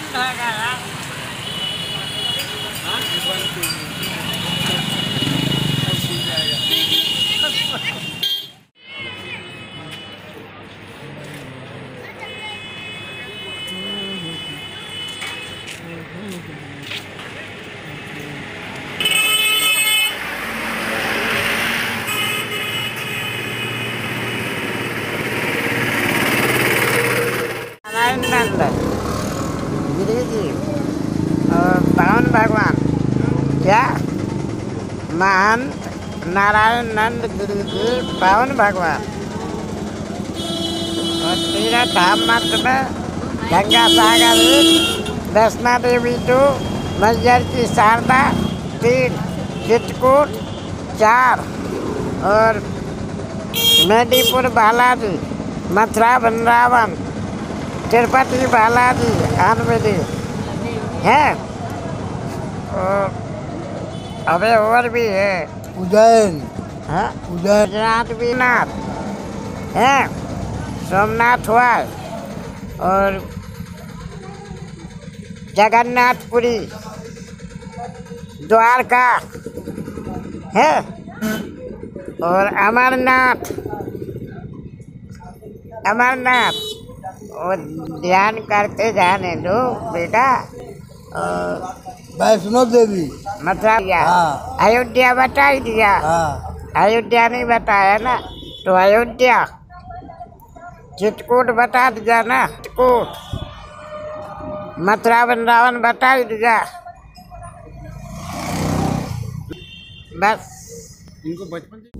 Kalang doa kalang. Giri ji और पवन भगवान, क्या? महंत नारायण नंद गिरी जी, पवन भगवान। और तेरह धाम मत में गंगा सागर दर्शना देवी टू मैयर की शारदा, तीन, चित्रकूट, चार, और मेदीपुर बालाजी, मथुरा वृंदावन। तिरुपति बालाजी आनवेदी है? और अबे और भी है। उज्जैन। हाँ? उज्जैन। गुजरात भी नाथ। है? सोमनाथ हुआ। और जगन्नाथपुरी। द्वारका। है? और अमरनाथ। अमरनाथ। और ध्यान करते जाने दो बेटा। और वैष्णो देवी। हाँ। अयोध्या बता ही दिया। हाँ। अयोध्या नहीं बताया ना तो अयोध्या। चित्रकूट बता दिया ना चित्रकूट। मथुरा वृंदावन बता ही दिया। बस। इनको बचपन से